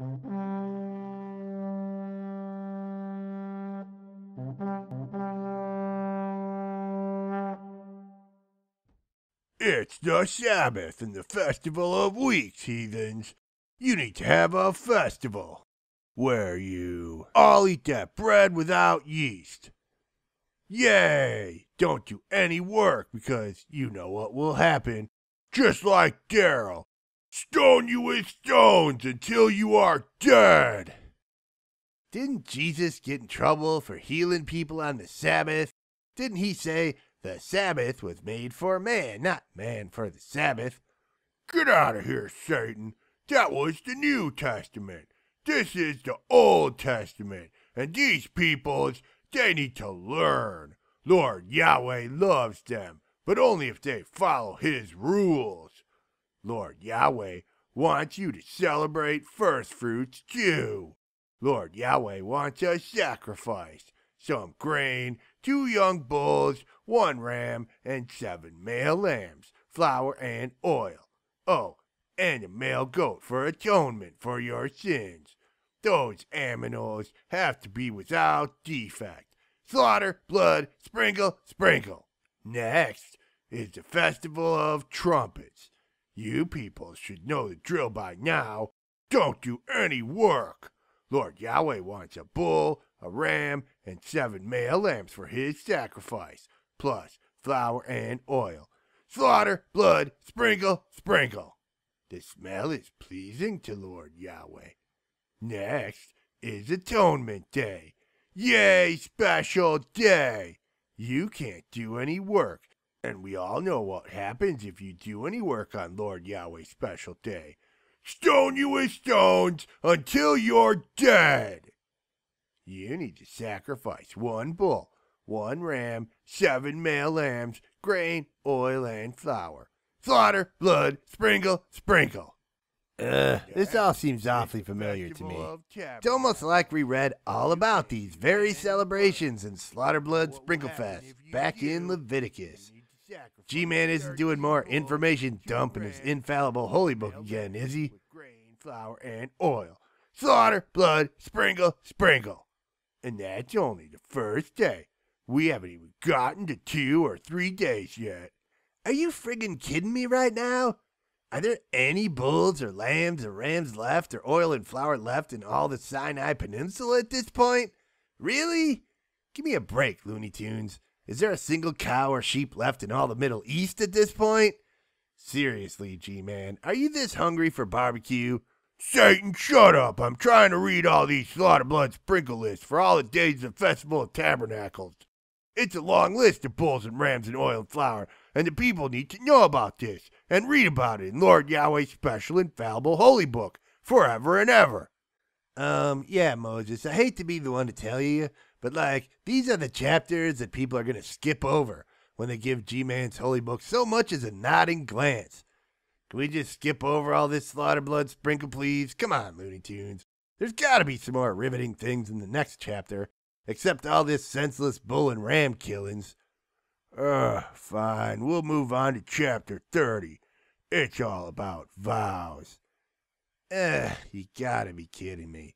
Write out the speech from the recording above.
It's the Sabbath and the Festival of Weeks, heathens. You need to have a festival where you all eat that bread without yeast. Yay! Don't do any work because you know what will happen. Just like Daryl. Stone you with stones until you are dead. Didn't Jesus get in trouble for healing people on the Sabbath? Didn't he say the Sabbath was made for man, not man for the Sabbath? Get out of here, Satan. That was the New Testament. This is the Old Testament. And these peoples, they need to learn. Lord Yahweh loves them, but only if they follow his rules. Lord Yahweh wants you to celebrate first fruits too. Lord Yahweh wants a sacrifice, some grain, two young bulls, one ram, and seven male lambs, flour and oil. Oh, and a male goat for atonement for your sins. Those aminals have to be without defect. Slaughter, blood, sprinkle, sprinkle. Next is the Festival of Trumpets. You people should know the drill by now. Don't do any work. Lord Yahweh wants a bull, a ram, and seven male lambs for his sacrifice, plus flour and oil. Slaughter, blood, sprinkle, sprinkle. The smell is pleasing to Lord Yahweh. Next is Atonement Day. Yay, special day! You can't do any work, and we all know what happens if you do any work on Lord Yahweh's special day. Stone you with stones until you're dead! You need to sacrifice one bull, one ram, seven male lambs, grain, oil, and flour. Slaughter, blood, sprinkle, sprinkle. Uh, this all seems awfully familiar to me. It's almost like we read all about these very celebrations in Slaughter Blood Sprinkle Fest back in Leviticus. G Man isn't doing more information dump in his infallible holy book again, is he? Grain, flour, and oil. Slaughter, blood, sprinkle, sprinkle. And that's only the first day. We haven't even gotten to two or three days yet. Are you friggin' kidding me right now? Are there any bulls or lambs or rams left or oil and flour left in all the Sinai Peninsula at this point? Really? Give me a break, Looney Tunes. Is there a single cow or sheep left in all the Middle East at this point? Seriously, G Man, are you this hungry for barbecue? Satan, shut up! I'm trying to read all these slaughter blood sprinkle lists for all the days of the Festival of Tabernacles. It's a long list of bulls and rams and oil and flour, and the people need to know about this and read about it in Lord Yahweh's special infallible holy book forever and ever. Um, yeah, Moses, I hate to be the one to tell you, but like, these are the chapters that people are going to skip over when they give G Man's holy book so much as a nodding glance. Can we just skip over all this slaughter blood sprinkle, please? Come on, Looney Tunes. There's got to be some more riveting things in the next chapter, except all this senseless bull and ram killings. Ugh, fine. We'll move on to chapter 30. It's all about vows. Ugh, you gotta be kidding me.